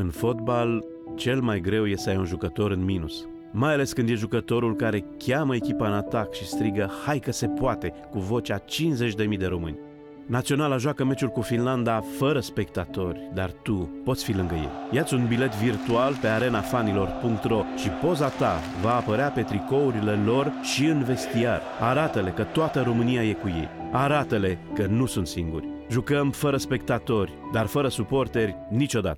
În fotbal, cel mai greu e să ai un jucător în minus. Mai ales când e jucătorul care cheamă echipa în atac și strigă Hai că se poate, cu vocea 50.000 de români. Naționala joacă meciul cu Finlanda fără spectatori, dar tu poți fi lângă ei. Iați un bilet virtual pe arenafanilor.ro și poza ta va apărea pe tricourile lor și în vestiar. Arată-le că toată România e cu ei. Arată-le că nu sunt singuri. Jucăm fără spectatori, dar fără suporteri niciodată.